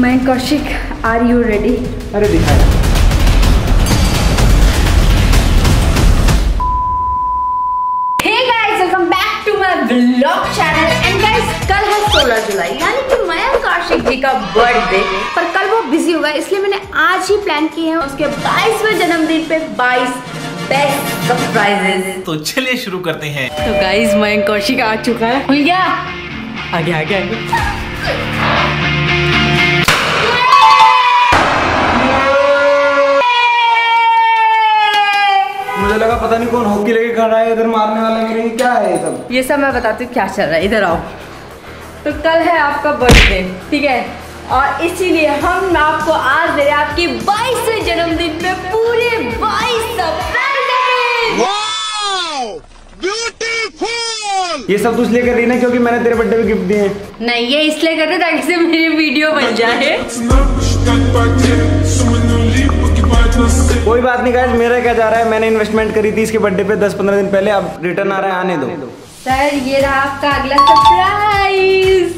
मैं Kaushik are you ready अरे दिखाया hey guys welcome back to my blog channel and guys कल है 16 जुलाई यानी कि कौशिक जी का बर्थडे पर कल वो बिज़ी होगा इसलिए मैंने आज ही प्लान किए हैं। उसके 22वें जन्मदिन पे 22 बेस्ट सरप्राइजेस तो चलिए शुरू करते हैं। तो गाइस मयंक कौशिक आ चुका है। खुल गया? आगे आगे आगे। पता नहीं कौन हॉकी लेके खड़ा है इधर मारने वाला मेरे क्या है ये सब? ये सब मैं बताती हूँ क्या चल रहा है। इधर आओ। तो कल है आपका बर्थडे ठीक है? और इसीलिए हम आपको आज दे रहे हैं आपकी बाईसवें जन्मदिन पे पूरे बाईस ये सब तू इसलिए कर रही ना क्योंकि मैंने तेरे बर्थडे पे गिफ्ट दिए हैं। नहीं ये इसलिए कर रहे ताकि से मेरी वीडियो बन जाए। कोई बात नहीं गाइस मेरा क्या जा रहा है? मैंने इन्वेस्टमेंट करी थी इसके बर्थडे पे 10-15 दिन पहले अब रिटर्न आ रहा है आने दो। सर ये रहा आपका अगला सरप्राइज़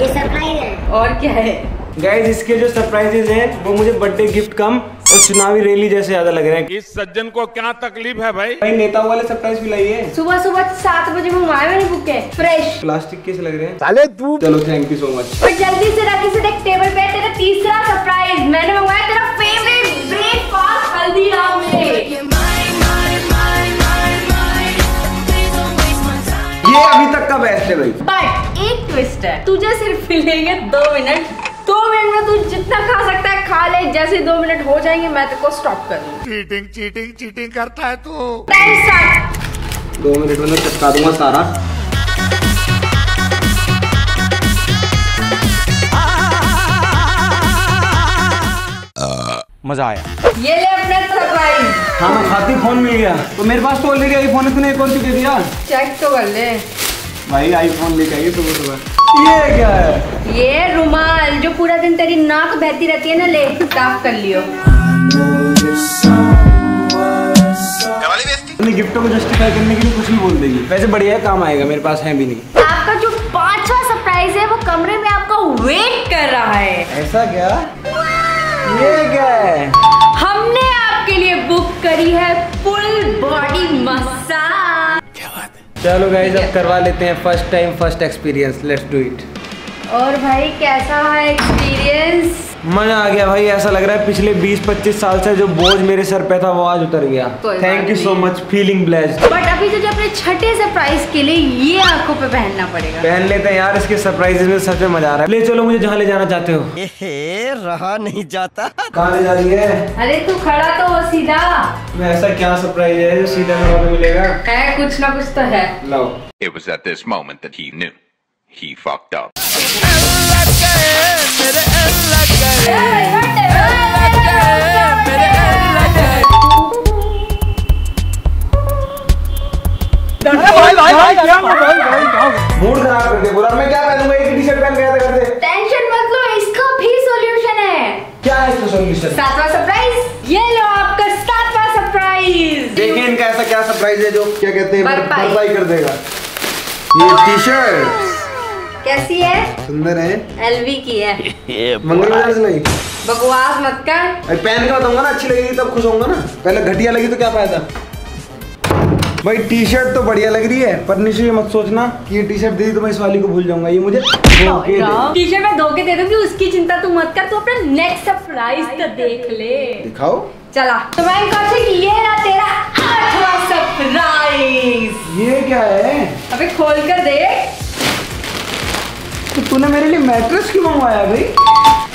ये सरप्राइज़ है। और क्या है? गाइस इसके जो सरप्राइजेज हैं वो मुझे बर्थडे गिफ्ट कम और चुनावी रैली जैसे ज़्यादा लग रहे हैं। इस सज्जन को क्या तकलीफ़ है भाई? भाई नेताओं वाले सरप्राइज़ भी लाइए। सुबह सुबह सात बजे मंगवाए मैंने बुके फ्रेश प्लास्टिक कैसे लग रहे हैं? साले तू चलो थैंक यू सो मच और जल्दी से रखी से देख टेबल पे तेरा तीसरा सरप्राइज़ मैंने मंगवाया तेरा हल्दीराम में। ये अभी तक का बेस्ट है भाई? बट एक ट्विस्ट है। तुझे सिर्फ़ मिलेंगे दो मिनट दो मिनट में तू जितना खा सकता है खा ले। जैसे दो मिनट हो जाएँगे मैं तेरे को स्टॉप कर दूँगी चीटिंग चीटिंग चीटिंग करता है तू। टाइम स्टार्ट दो मिनट में तो चटका दूँगा सारा। मज़ा आया। ये ले अपना सरप्राइज़ हाँ मैं खाती फ़ोन मिल गया। तो मेरे पास तो ऑलरेडी आईफोन है तूने एक और क्यों दे दिया? चेक तो कर ले। भाई आईफोन लेके आइए सुबह सुबह। ये क्या है? ये रुमाल जो पूरा दिन तेरी नाक बहती रहती है ना ले साफ़ कर लियो। अपने गिफ्टों को जस्टिफाई करने के लिए कुछ भी बोल देगी। वैसे बढ़िया काम आएगा मेरे पास है भी नहीं। आपका जो पांचवा सरप्राइज़ है वो कमरे में आपका वेट कर रहा है। ऐसा क्या? ये क्या हमने आपके लिए बुक करी है फुल बॉडी मसाज चलो गाइज़ अब करवा लेते हैं first time first experience let's do it और भाई कैसा है एक्सपीरियंस मज़ा आ गया भाई ऐसा लग रहा है पिछले 20-25 साल से जो बोझ मेरे सर पे था वो आज उतर गया। Thank you so much feeling blessed but अभी तुझे अपने छठे सरप्राइज़ के लिए ये आँखों पे पहनना पड़ेगा। पहन लेते हैं यार इसके सरप्राइजेस में सच में मज़ा आ रहा है। ले चलो मुझे जहाँ ले जाना चाहते हो। एहे, रहा नहीं जाता। कहाँ ले जा रही है? अरे तू खड़ा तो हो सीधा। मैं ऐसा क्या सरप्राइज़ है जो सीधा मिलेगा? है कुछ ना कुछ तो है। It was at this moment that he knew. He fucked up. Mood खराब कर दिया बोला मैं क्या पहनूँगा एक टी शर्ट पहन गया था घर से टेंशन मत लो इसका भी सॉल्यूशन है क्या है इसका सॉल्यूशन सातवां सरप्राइज़ ये लो आपका सातवां सरप्राइज़ देखिए इनका ऐसा क्या सरप्राइज़ है जो क्या कहते हैं। भरपाई कर देगा। ये टी शर्ट कैसी है? सुंदर है। एलवी की है। मंगल बाज़ार से नहीं। बकवास मत कर। अरे पहन के बताऊँगा ना अच्छी लगेगी तब खुश होऊँगा ना। पहले घटिया लगी तो क्या फ़ायदा? भाई टी शर्ट तो बढ़िया लग रही है पर निशु ये मत सोचना कि ये टी शर्ट दे दी तो मैं इस वाली को भूल जाऊँगा। ये मुझे टी शर्ट मैं धोके दे दूँगी उसकी चिंता तू मत कर तू अपना नेक्स्ट सरप्राइज़ तो देख ले। दिखाओ। चला। तो मैं कौशिक ये रहा तेरा आठवां सरप्राइज़ ये क्या है? अबे खोल कर देख। तो तूने मेरे लिए मैट्रेस क्यों मंगवाया भाई?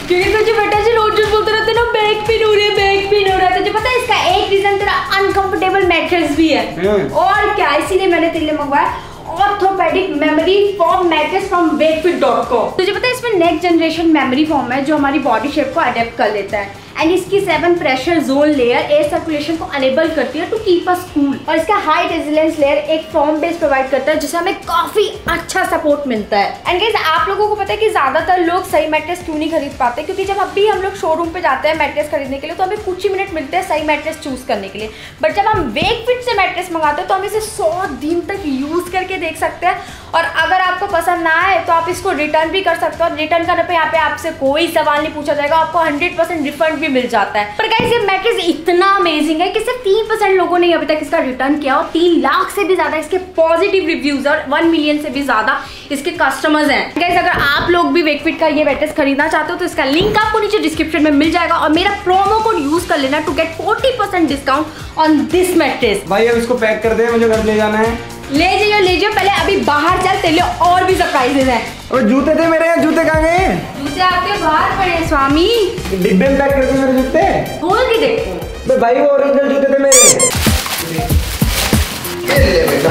क्योंकि तुझे बेटा जी रोज रोज बोलते रहते ना बैक पेन हो रही है बैक पेन हो रहा है तुझे पता है इसका एक रीजन तेरा अनकंफर्टेबल मैट्रेस भी है? हम्म। और क्या? इसीलिए मैंने तेरे लिए मंगवाया orthopaedic memory foam mattress from Bedfit dot com तुझे पता है इसमें नेक्स्ट जनरेशन मेमोरी फॉर्म है जो हमारी बॉडी शेप को अडेप्ट कर लेता है. एंड इसकी seven pressure zone layer air circulation को अनेबल करती है टू कीप अस कूल और इसका हाई रेजिलेंस लेयर एक फॉर्म बेस प्रोवाइड करता है जिससे हमें काफ़ी अच्छा सपोर्ट मिलता है. एंड गाइस आप लोगों को पता है कि ज़्यादातर लोग सही मैट्रेस क्यों नहीं खरीद पाते? क्योंकि जब अभी हम लोग शोरूम पे जाते हैं मैट्रेस खरीदने के लिए तो हमें कुछ ही मिनट मिलते हैं सही मैट्रेस चूज़ करने के लिए. बट जब हम वेक फिट से मैट्रेस मंगाते हैं तो हम इसे सौ दिन तक यूज़ करके देख सकते हैं. और अगर आपको पसंद ना आए तो आप इसको रिटर्न भी कर सकते हो. और रिटर्न करने पे यहाँ पे आपसे कोई सवाल नहीं पूछा जाएगा, आपको 100% रिफंड भी मिल जाता है। पर ये मैट्रेस इतना अमेजिंग है कि सिर्फ़ तीन परसेंट लोगों ने अभी तक इसका रिटर्न किया और तीन लाख से भी ज़्यादा इसके पॉजिटिव रिव्यूज़ और वन मिलियन से भी ज़्यादा इसके कस्टमर्स हैं। गाइस अगर आप लोग भी वेकफिट का ये मैट्रेस खरीदना चाहते हो तो इसका लिंक आपको नीचे डिस्क्रिप्शन में मिल जाएगा और मेरा प्रोमो कोड यूज़ कर लेना to get 40% discount on this mattress भाई, अब इसको पैक कर दे, मुझे घर ले जाना है। ले जाइए ले जाइए पहले अभी बाहर चल तेरे लिए और भी सरप्राइजेज हैं। अबे जूते थे मेरे जूते कहाँ गए? जूते आपके बाहर पड़े हैं, स्वामी। डिब्बे में पैक कर दे मेरे जूते? खोल के देखो। भाई वो ओरिजिनल जूते थे मेरे।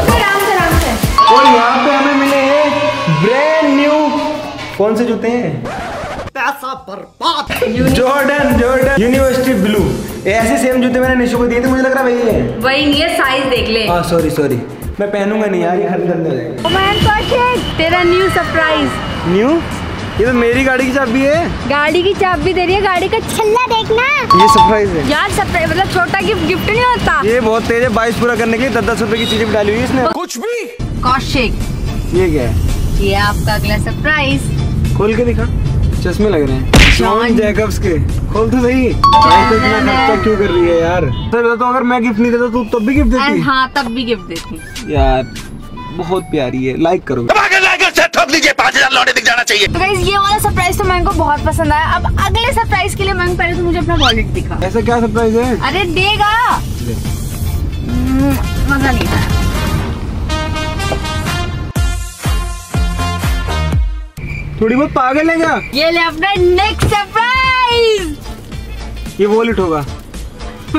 आराम से आराम से। और यहाँ पे हमें मिले हैं ब्रांड न्यू कौन से जूते हैं? पैसा बर्बाद। जॉर्डन जॉर्डन यूनिवर्सिटी ब्लू ऐसे सेम जूते मैंने निशु को दिए थे मुझे लग रहा है वही है। वही नहीं है साइज़ देख ले। हाँ सॉरी सॉरी मैं पहनूँगा नहीं यार ये हो जाएगा कौशिक तेरा न्यू सरप्राइज़ न्यू ये तो मेरी गाड़ी की चाबी है। गाड़ी की चाबी दे रही है गाड़ी का छल्ला देखना। ये सरप्राइज़ है। यार सरप्राइज़ मतलब छोटा गिफ्ट गिफ्ट नहीं होता? ये बहुत तेज है बाईस पूरा करने के लिए दस दस रुपए की चीज़ें भी डाली हुई है इसने। कुछ भी। कौशिक ये क्या है? ये आपका अगला सरप्राइज़ खोल के दिखा। चश्मे लग रहे हैं। जॉन जैकब्स के। खोल तो सही। भाई तो इतना क्यों कर रही है यार? सर तो अगर मैं गिफ्ट नहीं देता तू तब भी गिफ्ट देती? हाँ तब भी गिफ्ट देती। यार बहुत प्यारी है। लाइक करो। ठोक लीजिए। पाँच हज़ार लौटे दिख जाना चाहिए। तो गाइस ये वाला सरप्राइज़ तो मैंने को बहुत पसंद आया। अब अगले सरप्राइज़ के लिए मैंने पहले तो मुझे अपना वॉलेट दिखा। ऐसा क्या सरप्राइज़ है? अरे देगा। हम्म, मज़ा नहीं आया। थोड़ी बहुत पागल है क्या? ये ले अपना नेक्स्ट सरप्राइज़ ये वॉलेट होगा।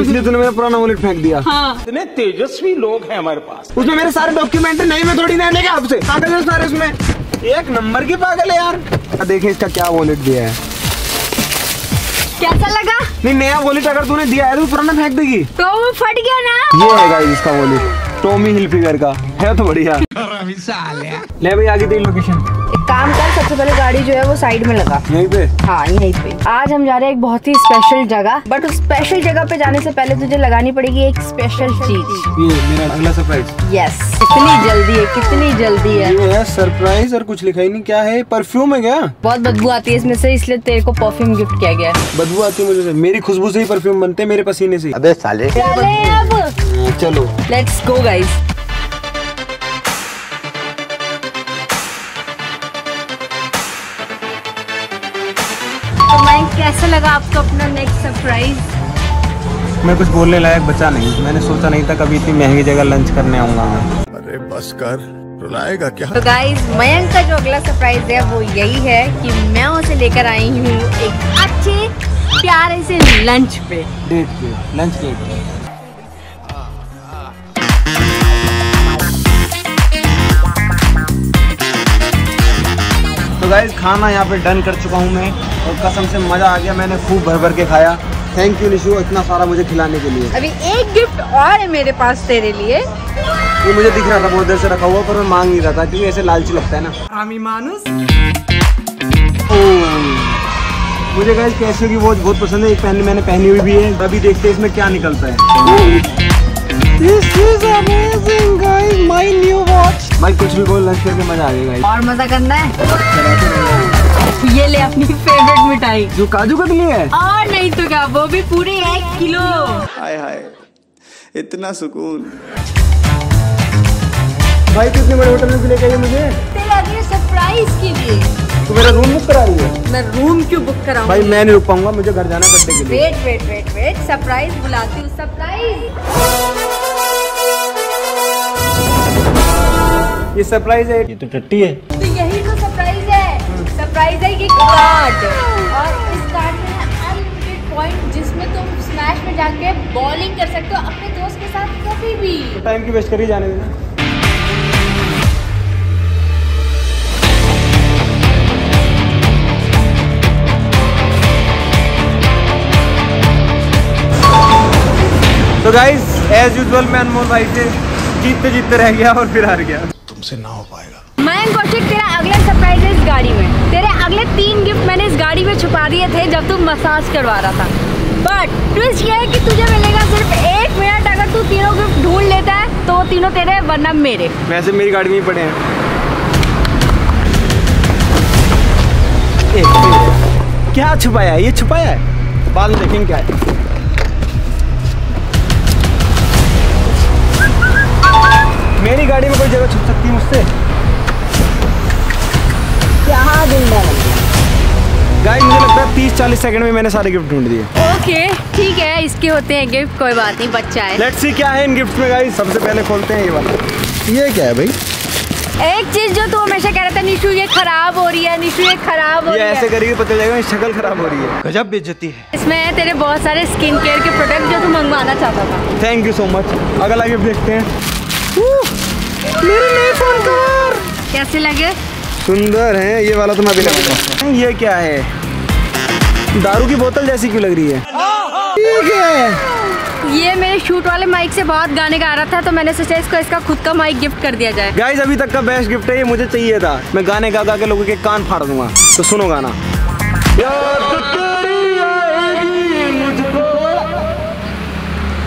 इसलिए तूने मेरा पुराना वॉलेट फेंक दिया। हाँ। इतने तेजस्वी लोग हैं हमारे पास। उसमें मेरे सारे डॉक्यूमेंट नहीं मैं थोड़ी ना लेके आपसे पागल है सारे उसमें। एक नंबर की पागल है यार। देखे इसका क्या वॉलेट दिया है। कैसा लगा? नहीं नया वॉलेट अगर तूने दिया है तो पुराना फेंक देगी। तो वो फट गया ना? ये है इसका वॉलेट टॉमी हिलफिगर का। है तो बढ़िया। ले भाई आगे तेरी लोकेशन एक काम कर सबसे पहले गाड़ी जो है वो साइड में लगा। यहीं पे? हाँ यहीं पे। आज हम जा रहे हैं एक बहुत ही स्पेशल जगह बट उस स्पेशल जगह पे जाने से पहले तुझे लगानी पड़ेगी एक स्पेशल चीज़। ये मेरा अगला सरप्राइज़ यस कितनी जल्दी है कितनी जल्दी है। ये है सरप्राइज़ और कुछ लिखा ही नहीं क्या है परफ्यूम है क्या? बहुत बदबू आती है इसमें से इसलिए तेरे को परफ्यूम गिफ्ट किया गया है। बदबू आती है मुझे मेरी खुशबू से ही परफ्यूम बनते हैं मेरे पसीने से। अबे साले। अब। चलो। लेट्स गो गाइस तो मैं कैसा लगा आपको अपना नेक्स्ट सरप्राइज़ मैं कुछ बोलने लायक बचा नहीं। मैंने सोचा नहीं था कभी इतनी महँगी जगह लंच करने आऊँगा मैं। अरे बस कर रुलाएगा क्या? तो गाइस मयंक का जो अगला सरप्राइज़ है वो यही है कि मैं उसे लेकर आई हूँ एक अच्छे प्यारे से लंच पे। डेट पे लंच डेट पे। तो गाइज़ खाना यहाँ पे डन कर चुका हूँ मैं। और कसम से मज़ा आ गया मैंने खूब भर भर के खाया। थैंक यू निशु इतना सारा मुझे खिलाने के लिए। अभी एक गिफ्ट और है मेरे पास तेरे लिए। ये मुझे दिख रहा था बहुत देर से रखा हुआ पर मैं मांग नहीं रहा था क्योंकि ऐसे लालची लगता है ना। आमी मानुस। मुझे गाइस कैसे की वॉच बहुत पसंद है एक पहन मैंने पहनी हुई भी है अभी देखते हैं इसमें क्या निकलता है। This is amazing guys, my new watch. भाई कुछ भी बोल लंच करके मज़ा आ गया और मज़ा करना है। ये ले अपनी फेवरेट मिठाई। जो काजू कतली है? और नहीं तो क्या वो भी पूरे एक किलो। हाय हाय इतना सुकून। भाई तू इतने बड़े होटल में लेके आई है मुझे? तेरे अगले सरप्राइज़ के लिए। तू मेरा रूम बुक करा रही है? मैं रूम क्यों बुक कराऊं? भाई मैं नहीं रुक पाऊँगा मुझे घर जाना बर्थडे के लिए। Wait wait wait wait surprise बुलाती हूँ सरप्राइज़ ये सरप्राइज़ है। ये तो टट्टी है। है सरप्राइज़ है ये कार्ड और इस कार्ड में अनलिमिटेड पॉइंट जिसमें तुम स्मैश में जाके बॉलिंग कर सकते हो अपने दोस्त के साथ कभी भी. टाइम की वेस्ट करी जाने देना। तो गाइज़ एज यूजल मैं अनमोल भाई से जीतते जीतते रह गया और फिर हार गया। तुमसे ना हो पाएगा। मैं कौशिक तेरा अगला सरप्राइज़ है इस गाड़ी में। तेरे अगले तीन गिफ्ट मैंने इस गाड़ी में छुपा दिए थे जब तू मसाज करवा रहा था। बट ट्विस्ट ये है कि तुझे मिलेगा सिर्फ़ एक मिनट अगर तू तीनों गिफ्ट ढूंढ लेता है तो वो तीनों तेरे वरना मेरे। वैसे मेरी गाड़ी में पड़े हैं। एक मिनट। क्या छुपाया है? ये छुपाया है? बाद में देखेंगे क्या है। मेरी गाड़ी में कोई जगह छुप सकती है मुझसे? तीस चालीस सेकंड में मैंने सारे गिफ्ट ढूंढ दिए। ओके ठीक है इसके होते हैं गिफ्ट कोई बात नहीं बच्चा है। लेट्स सी क्या है इन गिफ्ट में गाइस सबसे पहले खोलते हैं ये वाला। ये क्या है भाई? एक चीज़ जो तू हमेशा कह रहा था निशु ये खराब हो रही है निशु ये खराब हो ये रही ऐसे है करेगी पता चलेगा मेरी शक्ल खराब हो रही है। गजब बेइज्जती है। इसमें है तेरे बहुत सारे स्किन केयर के प्रोडक्ट जो तू मंगवाना चाहता था। थैंक यू सो मच अगला गिफ्ट देखते हैं। मेरे नए फ़ोन कवर कैसे लगे सुंदर है ये वाला तो मैं भी लगाऊँगा ये क्या है? दारू की बोतल जैसी क्यों लग रही है? ये क्या है। ये मेरे शूट वाले माइक से बहुत गाने गा रहा था तो मैंने सोचा इसको इसका खुद का माइक गिफ्ट कर दिया जाए। गाइस अभी तक का बेस्ट गिफ्ट है ये मुझे चाहिए था। मैं गाने गा गा के लोगों के कान फाड़ दूँगा। तो सुनो गाना।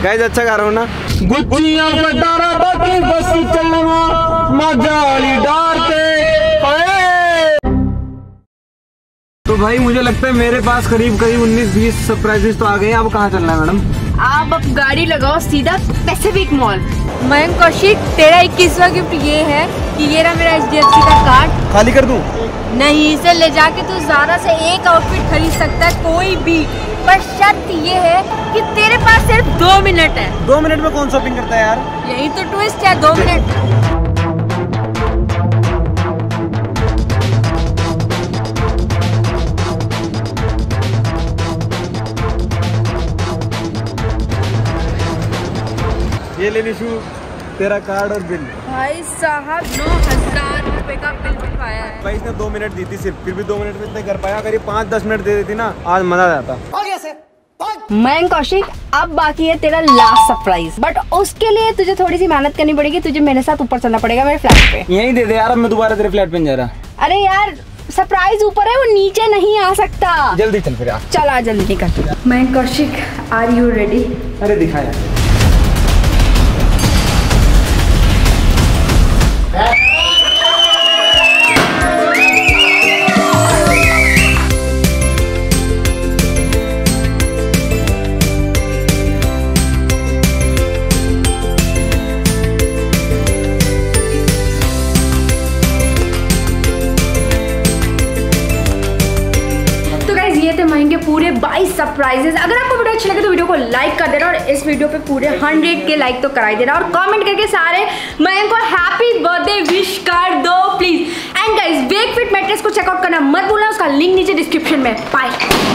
गाइस अच्छा गा रहा हूँ ना? गुच्चियाँ बस मजाली डारते भाई मुझे लगता है मेरे पास करीब करीब 19-20 सरप्राइजेस तो आ गए हैं। अब कहाँ चलना है मैडम? आप अब गाड़ी लगाओ सीधा पैसिफिक मॉल मयंक कौशिक तेरा इक्कीसवा गिफ्ट ये है कि ये रहा मेरा एच का कार्ड खाली कर दूँ? नहीं इसे ले जाके तू ज़्यादा से एक आउटफिट खरीद सकता है कोई भी। पर शर्त ये है कि तेरे पास सिर्फ़ दो मिनट है। दो मिनट में कौन शॉपिंग करता है यार? यही तो ट्विस्ट है दो मिनट। ये ले निशु तेरा कार्ड और बिल भाई साहब नौ हज़ार रूपए का बिल बनवाया है। भाई इसने दो मिनट दी थी सिर्फ़ फिर भी दो मिनट में इतने कर पाया अगर ये पाँच दस मिनट दे देती ना आज मज़ा आ जाता। मयंक कौशिक अब बाकी है तेरा लास्ट सरप्राइज़ बट उसके लिए तुझे थोड़ी सी मेहनत करनी पड़ेगी तुझे मेरे साथ ऊपर चलना पड़ेगा मेरे फ्लैट पे। यही दे दे यार अब मैं दोबारा तेरे फ्लैट पे जा रहा। अरे यार सरप्राइज़ ऊपर है वो नीचे नहीं आ सकता। जल्दी चल फिर चल आ जल्दी निकल Mayank Kaushik are you ready अरे दिखा पूरे 22 सरप्राइजेस अगर आपको वीडियो अच्छी लगे तो वीडियो को लाइक कर देना और इस वीडियो पे पूरे 100 के लाइक तो कराई देना। और कमेंट करके सारे मयंक को हैप्पी बर्थडे विश कर दो please and guys Wakefit mattress को चेकआउट करना मत भूलना, उसका लिंक नीचे डिस्क्रिप्शन में। बाय